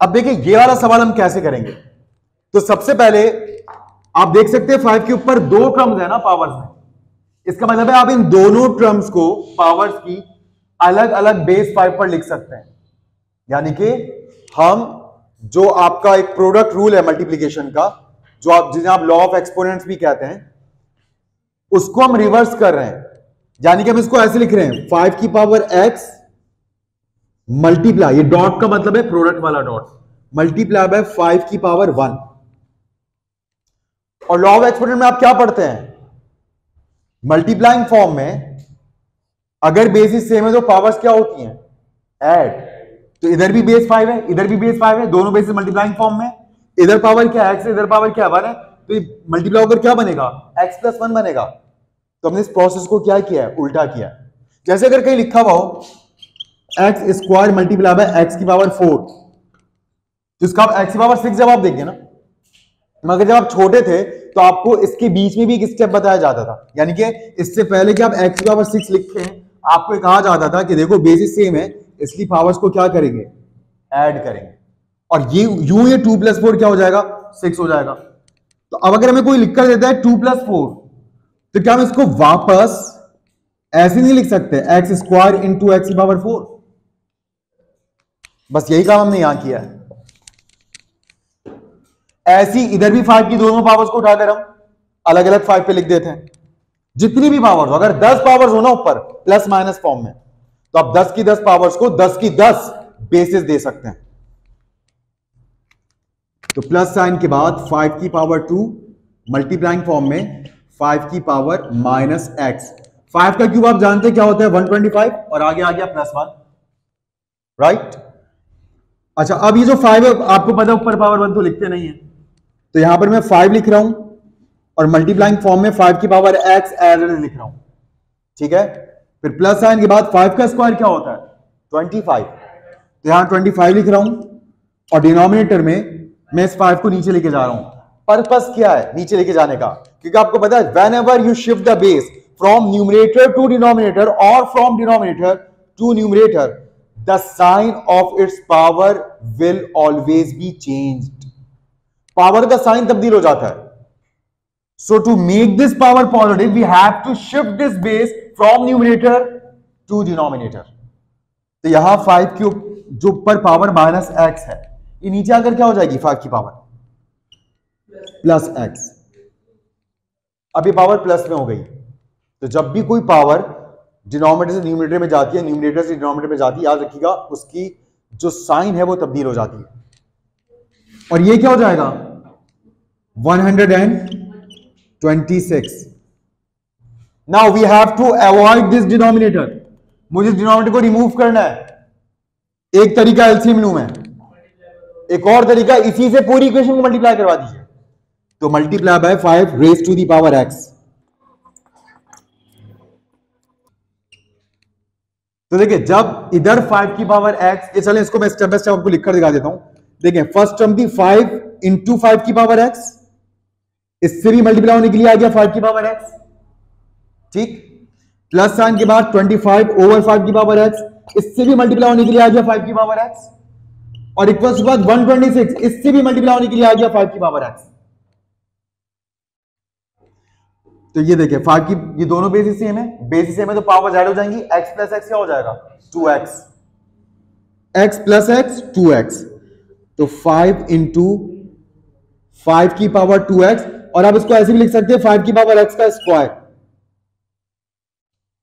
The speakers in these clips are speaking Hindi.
अब देखिए, ये वाला सवाल हम कैसे करेंगे? तो सबसे पहले आप देख सकते हैं फाइव के ऊपर दो टर्म्स है ना पावर्स में। इसका मतलब है आप इन दोनों टर्म्स को पावर्स की अलग अलग बेस फाइव पर लिख सकते हैं। यानी कि हम जो आपका एक प्रोडक्ट रूल है मल्टीप्लीकेशन का, जो आप जिन्हें आप लॉ ऑफ़ एक्सपोनेंट्स भी कहते हैं, उसको हम रिवर्स कर रहे हैं। यानी कि हम इसको ऐसे लिख रहे हैं फाइव की पावर एक्स मल्टीप्लाई ये डॉट का मतलब है प्रोडक्ट वाला डॉट मल्टीप्लाई बाय फाइव की पावर वन और लॉ ऑफ़ एक्सपोनेंट में आप क्या पढ़ते हैं? मल्टीप्लाइंग फॉर्म में अगर बेसिस सेम है तो पावर्स क्या होती हैं? ऐड तो इधर भी बेस फाइव है, इधर भी बेस फाइव है, दोनों बेसिस मल्टीप्लाइंग फॉर्म में. इधर पावर क्या है? एक्स इधर पावर क्या वन है. तो ये मल्टीप्लाई होकर क्या बनेगा? एक्स प्लस वन बनेगा. तो हमने इस प्रोसेस को क्या किया है? उल्टा किया जैसे अगर कहीं लिखा हुआ हो x square multiply by x की पावर फोर तो इसका आप एक्स की पावर सिक्स जब आप देंगे ना मगर जब आप छोटे थे तो आपको इसके बीच में भी एक स्टेप बताया जाता था। यानी कि इससे पहले कि आप एक्स की पावर सिक्स लिखते हैं, आपको कहा जाता था कि देखो बेसिस सेम है इसलिए पावर्स को क्या करेंगे? ऐड करेंगे। और ये यू ये टू प्लस फोर क्या हो जाएगा? सिक्स हो जाएगा। तो अब अगर हमें कोई लिखकर देता है टू प्लस फोर तो क्या हम इसको वापस ऐसे नहीं लिख सकते? X square into x power four बस यही काम हमने यहाँ किया है। ऐसी इधर भी फाइव की दोनों पावर्स को उठाकर हम अलग अलग फाइव पे लिख देते हैं। जितनी भी पावर्स अगर दस पावर्स हो ना ऊपर प्लस माइनस फॉर्म में तो आप दस की दस पावर्स को दस की दस बेसिस दे सकते हैं। तो प्लस साइन के बाद फाइव की पावर टू मल्टीप्लाइंग फॉर्म में फाइव की पावर माइनस एक्स फाइव का क्यूब आप जानते क्या होता है? वन ट्वेंटी फाइव और आगे आ गया प्लस वन राइट अच्छा अब ये जो फाइव है, आपको पता ऊपर पावर वन तो लिखते नहीं है। तो यहाँ पर मैं फाइव लिख रहा हूँ और मल्टीप्लाइंग फॉर्म में फाइव की पावर एक्स एज लिख रहा हूँ। ठीक है? फिर प्लस साइन के बाद फाइव का स्क्वायर क्या होता है? ट्वेंटी फाइव तो यहाँ ट्वेंटी फाइव लिख रहा हूँ और डिनोमिनेटर में मैं इस फाइव को नीचे लेके जा रहा हूँ। पर्पस क्या है? नीचे लेके जाने का। क्योंकि आपको पता है whenever you shift the base from numerator to denominator और from denominator to numerator the sign of its power will always be changed power का साइन तब्दील हो जाता है। So to make this power positive we have to shift this base from numerator to denominator तो यहाँ फाइव की जो पर पावर माइनस एक्स है। ये नीचे आकर क्या हो जाएगी? फाइव की पावर प्लस एक्स अब ये पावर प्लस में हो गई। तो जब भी कोई पावर डिनोमिनेटर से न्यूमिनेटर में जाती है न्यूमिनेटर से डिनोमिनेटर में जाती है, याद रखिएगा, उसकी जो साइन है वो तब्दील हो जाती है। और ये क्या हो जाएगा? 126 now we have to avoid this denominator मुझे डिनोमिनेटर को रिमूव करना है। एक तरीका एलसीएम लू में एक और तरीका, इसी से पूरी इक्वेशन को मल्टीप्लाई करवा दीजिए। तो multiply by five raise to the power x तो देखिए, जब इधर फाइव की पावर एक्स ये चले, इसको मैं स्टेप बाय स्टेप आपको लिखकर दिखा देता हूँ। देखिए फ़र्स्ट टर्म थी फाइव इंटू फाइव की पावर एक्स इससे भी मल्टीप्लाई होने के लिए आ गया फाइव की पावर एक्स ठीक? प्लस साइन के बाद ट्वेंटी फाइव ओवर फाइव की पावर एक्स इससे भी मल्टीप्लाई होने के लिए आ गया फाइव की पावर एक्स और इक्वल के बाद वन ट्वेंटी सिक्स इससे भी मल्टीप्लाई होने के लिए आ गया फाइव की पावर एक्स तो ये देखिए, फाइव की, ये दोनों बेसिस सेम है। बेसिस सेम है तो पावर ऐड हो जाएँगी एक्स प्लस एक्स क्या हो जाएगा? Two x x plus x two x तो फाइव इंटू फाइव की पावर टू एक्स और आप इसको ऐसे भी लिख सकते हैं फाइव की पावर एक्स का स्क्वायर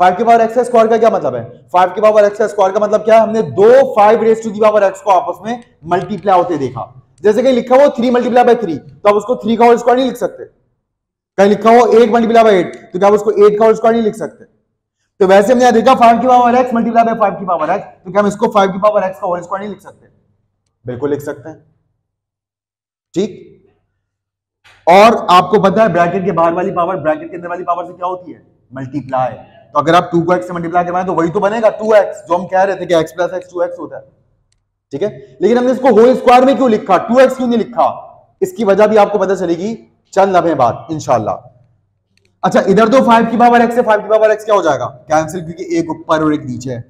फाइव की पावर एक्स का स्क्वायर का क्या मतलब है? फाइव की पावर एक्स का स्क्वायर का मतलब क्या? है हमने दो फाइव रेस टू की पावर एक्स को आपस में मल्टीप्लाई होते देखा। जैसे कहीं लिखा हो थ्री मल्टीप्लाई बाई थ्री तो आप उसको थ्री का होल स्क्वायर नहीं लिख सकते। कहीं लिखा हो एट मल्टीप्लाई बाय एट तो क्या उसको एट का स्क्वायर नहीं लिख सकते? तो वैसे हमने देखा फाइव की power x multiply by five की पावर एक्स तो क्या हम इसको फाइव की पावर एक्स का होल स्क्वायर नहीं लिख सकते? बिल्कुल लिख सकते हैं। ठीक? और आपको पता है ब्रैकेट के बाहर वाली पावर ब्रैकेट के अंदर वाली पावर से क्या होती है? मल्टीप्लाई तो अगर आप टू को एक्स से मल्टीप्लाई करवाएँ तो वही तो बनेगा टू एक्स जो हम कह रहे थे कि x plus x two x होता है। ठीक है? लेकिन हमने इसको होल स्क्वायर में क्यों लिखा? टू एक्स क्यों नहीं लिखा? इसकी वजह भी आपको पता चलेगी। चंद लम्हे बाद इंशाला अच्छा इधर तो फाइव की पावर एक्स से फाइव की पावर एक्स क्या हो जाएगा? कैंसिल क्योंकि एक ऊपर और एक नीचे है।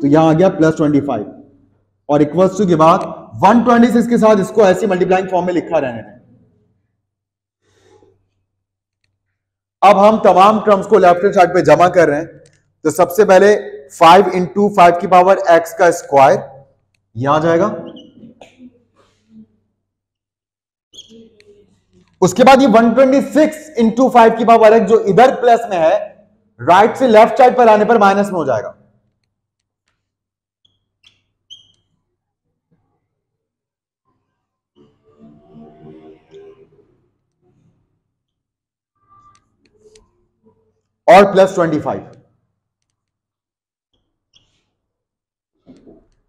तो यहाँ आ गया प्लस ट्वेंटी फाइव और इक्वल्स टू के बाद 126 के साथ इसको ऐसी मल्टीप्लाइंग फॉर्म में लिखा रहने दें। अब हम तमाम टर्म्स को लेफ़्ट हैंड साइड पे जमा कर रहे हैं। तो सबसे पहले 5 इंटू फाइव की पावर x का स्क्वायर यहाँ जाएगा। उसके बाद ये 126 ट्वेंटी सिक्स इंटू फाइव की पावर x जो इधर प्लस में है राइट से लेफ़्ट साइड पर आने पर माइनस में हो जाएगा। और प्लस ट्वेंटी फाइव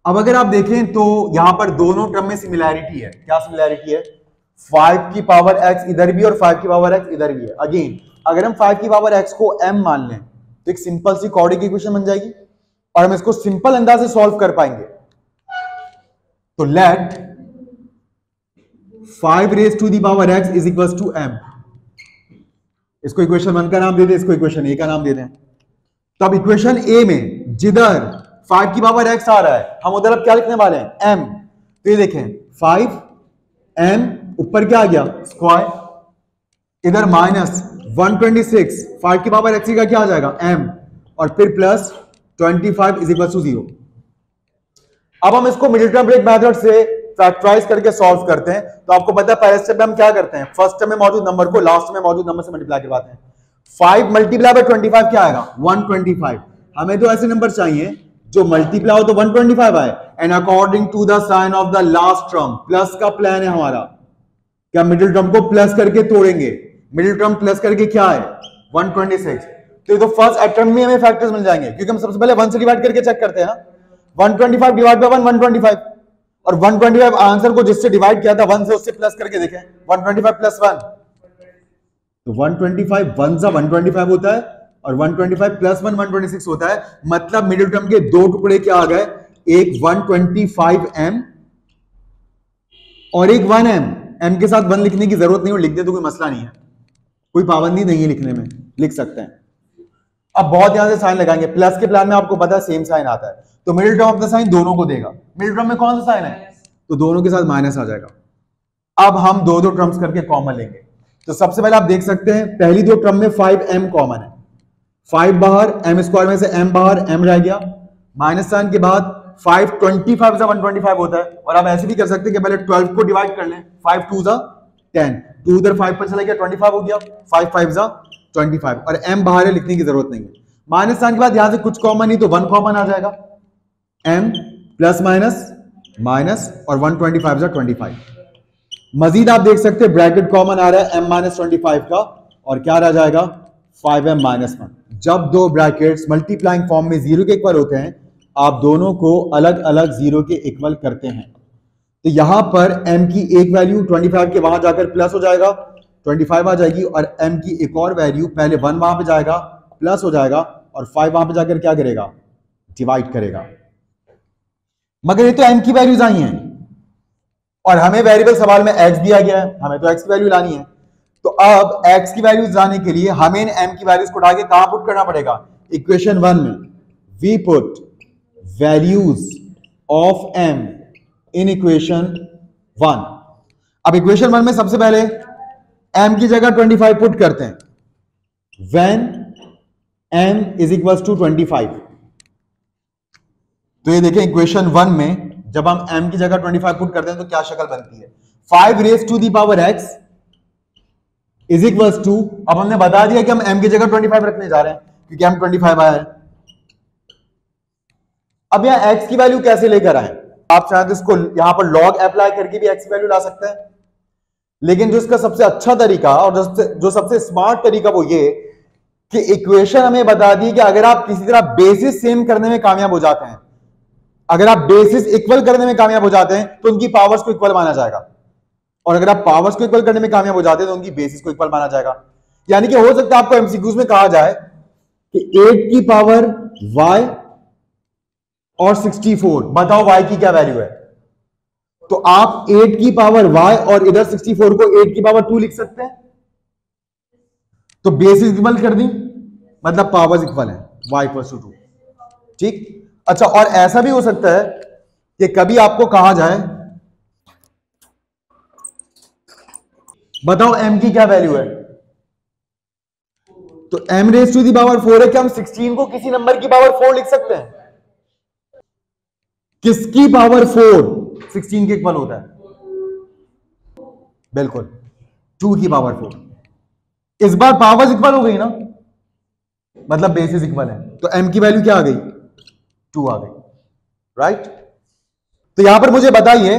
अब अगर आप देखें तो यहाँ पर दोनों टर्म में सिमिलैरिटी है। क्या सिमिलैरिटी है? फाइव की पावर एक्स इधर भी और फाइव की पावर एक्स इधर भी है। अगेन अगर हम फाइव की पावर एक्स को एम मान लें तो एक सिंपल सी कॉर्डिक इक्वेशन बन जाएगी और हम इसको सिंपल अंदाज से सॉल्व कर पाएँगे। तो let five raise to the power x is equal to M इसको इक्वेशन वन का नाम दे दें, इसको इक्वेशन ए का नाम दे दें। तो अब इक्वेशन ए में जिधर फाइव की पावर एक्स आ रहा है, हम उधर अब क्या लिखने वाले हैं? एम तो ये देखें फाइव एम ऊपर क्या आ गया? स्क्वायर इधर minus one twenty six five की पावर एक्स का क्या आ जाएगा? एम और फिर plus twenty five is equal to zero अब हम इसको मिडिल टर्म ब्रेक मेथड से फैक्टराइज करके सॉल्व करते हैं। तो आपको पता है, पहले स्टेप में हम क्या करते हैं? फ़र्स्ट में मौजूद नंबर को लास्ट में मौजूद नंबर से मल्टीप्लाई करवाते हैं। Five multiply by twenty five क्या आएगा? वन ट्वेंटी फाइव हमें तो ऐसे नंबर चाहिए, जो मल्टीप्लाई हो तो वन ट्वेंटी फाइव आए। And according to the sign of the last term plus का प्लान है हमारा। क्या मिडिल टर्म को प्लस करके तोड़ेंगे? मिडिल टर्म प्लस करके क्या है? 126 तो ये तो फ़र्स्ट अटेम्प्ट में हमें फैक्टर्स मिल जाएँगे, क्योंकि हम सबसे पहले वन से डिवाइड करके चेक करते हैं ना। 125 डिवाइड बाय वन 125 और 125 आंसर को जिससे डिवाइड किया था वन से उससे प्लस करके देखें। 125 प्लस वन तो 125 वन सा 125 होता है, और 125 प्लस वन 126 होता है। मतलब मिडिल टर्म के दो टुकड़े क्या आ गए? एक 125 एम और एक 1 एम के साथ वन लिखने की ज़रूरत नहीं हो लिख दे तो कोई मसला नहीं है। कोई पाबंदी नहीं है लिखने में, लिख सकते हैं। अब बहुत ध्यान से साइन लगाएँगे। प्लस के प्लान में आपको पता है सेम साइन आता है। तो middle term of the sign दोनों को देगा। मिडिल टर्म में कौन सा साइन है? तो दोनों के साथ माइनस आ जाएगा। अब हम दो दो टर्म्स करके कॉमन लेंगे। तो सबसे पहले आप देख सकते हैं, पहली दो टर्म में फाइव एम कॉमन है। फाइव बाहर एम स्क्वायर में से एम बाहर एम रह गया। माइनस साइन के बाद five twenty five one twenty five होता है। और आप ऐसे भी कर सकते हैं कि पहले ट्वेल्व को डिवाइड कर लें। फाइव टू जा टेन। टू उधर फाइव पर चला गया, ट्वेंटी फाइव हो गया। फाइव फाइव जा ट्वेंटी फाइव। और एम बाहर है, लिखने की ज़रूरत नहीं है। माइनस साइन के बाद यहाँ से कुछ कॉमन नहीं तो वन कॉमन आ जाएगा। एम प्लस माइनस माइनस और वन ट्वेंटी फाइव जा ट्वेंटी फाइव। मजीद आप देख सकते हैं ब्रैकेट कॉमन आ रहा है एम माइनस ट्वेंटी फाइव का। और क्या रह जाएगा? फाइव एम माइनस वन जब दो ब्रैकेट्स मल्टीप्लाइंग फॉर्म में ज़ीरो के इक्वल होते हैं आप दोनों को अलग अलग ज़ीरो के इक्वल करते हैं। तो यहाँ पर m की एक वैल्यू 25 के वहाँ जाकर प्लस हो जाएगा 25 आ जाएगी और m की एक और वैल्यू पहले वन वहाँ पे जाएगा प्लस हो जाएगा और फाइव वहाँ पे जाकर क्या करेगा? डिवाइड करेगा। मगर ये तो m की वैल्यूज़ आई हैं। और हमें वेरिएबल सवाल में x दिया गया है, हमें तो x की वैल्यू लानी है। तो अब x की वैल्यूज़ लाने के लिए हमें इन m की वैल्यूज़ को उठा के कहाँ पुट करना पड़ेगा? इक्वेशन वन में। We put values of m in equation one अब इक्वेशन वन में सबसे पहले m की जगह 25 पुट करते हैं। When m is equal to 25 तो ये देखें इक्वेशन वन में जब हम m की जगह 25 पुट करते हैं तो क्या शक्ल बनती है? Five raise to the power x is equal to अब हमने बता दिया कि हम m की जगह 25 रखने जा रहे हैं, क्योंकि m 25 आया है। अब यहाँ x की वैल्यू कैसे लेकर आए? आप चाहे तो इसको यहाँ पर लॉग अप्लाई करके भी एक्स वैल्यू ला सकते हैं। लेकिन जो इसका सबसे अच्छा तरीका और जो सबसे स्मार्ट तरीका वो ये कि इक्वेशन हमें बता दी कि अगर आप किसी तरह बेसिस सेम करने में कामयाब हो जाते हैं, अगर आप बेसिस इक्वल करने में कामयाब हो जाते हैं तो उनकी पावर्स को इक्वल माना जाएगा। और अगर आप पावर्स को इक्वल करने में कामयाब हो जाते हैं तो उनकी बेसिस को इक्वल माना जाएगा। यानी कि हो सकता है आपको एमसीक्यूज में कहा जाए कि एट की पावर वाई और 64 बताओ y की क्या वैल्यू है? तो आप 8 की पावर y और इधर 64 को 8 की पावर 2 लिख सकते हैं। तो बेस इक्वल कर दी। मतलब पावर्स इक्वल है। y इक्वल टू ठीक? अच्छा और ऐसा भी हो सकता है कि कभी आपको कहा जाए, बताओ m की क्या वैल्यू है? तो m raise to the power four है कि हम 16 को किसी नंबर की पावर फोर लिख सकते हैं? किसकी पावर फोर 16 के इक्वल होता है। बिल्कुल। टू की पावर फोर इस बार पावर्स इक्वल हो गई ना? मतलब बेसिस इक्वल है। तो एम की वैल्यू क्या आ गई? टू आ गई। राइट तो यहाँ पर मुझे बताइए,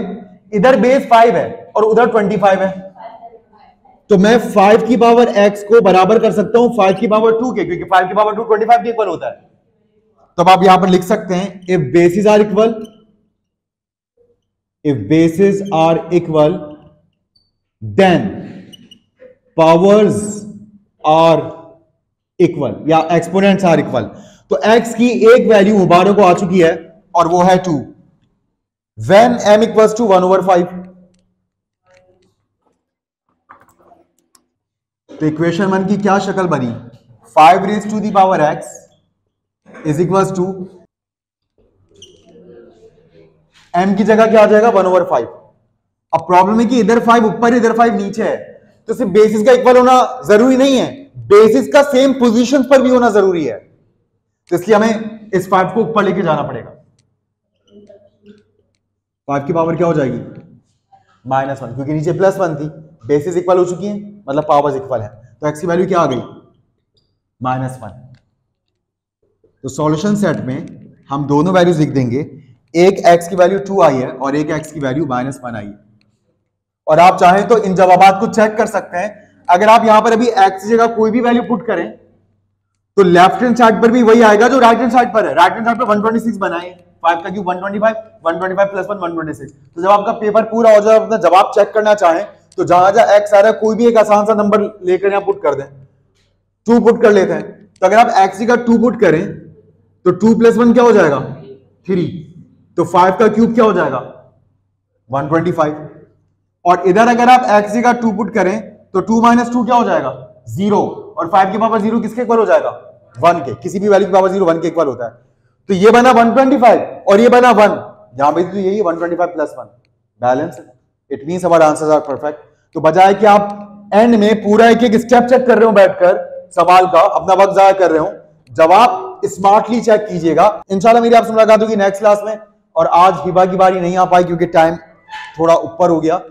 इधर बेस फाइव है और उधर ट्वेंटी फाइव है। तो मैं फाइव की पावर एक्स को बराबर कर सकता हूँ फाइव की पावर टू के, क्योंकि फाइव की पावर टू ट्वेंटी फाइव के इक्वल होता है। तो अब आप यहाँ पर लिख सकते हैं if bases are equal if bases are equal then powers are equal या एक्सपोनेंट्स आर इक्वल तो x की एक वैल्यू मुबारक को आ चुकी है, और वो है two when m equals to one over five तो इक्वेशन वन की क्या शक्ल बनी? Five raise to the power x is equals to m की जगह क्या आ जाएगा? वन ओवर फाइव अब प्रॉब्लम है कि इधर फाइव ऊपर इधर फाइव नीचे है। तो सिर्फ़ बेसिस का इक्वल होना ज़रूरी नहीं है। बेसिस का सेम पोजीशन पर भी होना ज़रूरी है। तो इसलिए हमें इस फाइव को ऊपर लेके जाना पड़ेगा। फाइव की पावर क्या हो जाएगी? माइनस वन क्योंकि नीचे प्लस वन थी। बेसिस इक्वल हो चुकी है मतलब पावर्स इक्वल है। तो एक्स की वैल्यू क्या आ गई? माइनस वन तो सॉल्यूशन सेट में हम दोनों वैल्यूज़ लिख देंगे। एक एक्स की वैल्यू टू आई है और एक एक्स की वैल्यू माइनस वन आई है। और आप चाहें तो इन जवाब को चेक कर सकते हैं। अगर आप यहाँ पर अभी एक्स की जगह कोई भी वैल्यू पुट करें तो लेफ़्ट हैंड साइड पर भी वही आएगा जो राइट हैंड साइड पर है। राइट हैंड साइड पर 126 बनाए। फाइव का क्यूब 125 125 प्लस वन 126 तो जब आपका पेपर पूरा हो जाए, अपना जवाब चेक करना चाहें तो जहाँ जहाँ एक्स आ रहा है, कोई भी एक आसान सा नंबर लेकर यहाँ पुट कर दें। टू पुट कर लेते हैं। तो अगर आप एक्स का टू पुट करें तो टू प्लस वन क्या हो जाएगा? थ्री तो फाइव का क्यूब क्या हो जाएगा? 125 और इधर अगर आप एक्स का टू पुट करें तो टू माइनस टू क्या हो जाएगा? ज़ीरो और फाइव की पावर ज़ीरो किसके इक्वल हो जाएगा? वन के. किसी भी वैल्यू की पावर ज़ीरो वन के इक्वल होता है। तो ये बना 125 और ये बना वन यहाँ पे तो यही 125 plus one balance it mean हमारे आंसर आर परफेक्ट तो बजाय कि आप एंड में पूरा एक एक स्टेप चेक कर रहे हो बैठकर, सवाल का, अपना वक्त जाया कर रहे हो, जवाब स्मार्टली चेक कीजिएगा। इंशाल्लाह मेरी आपसे मुलाकात होगी नेक्स्ट क्लास में। और आज हिबा की बारी नहीं आ पाई क्योंकि टाइम थोड़ा ऊपर हो गया।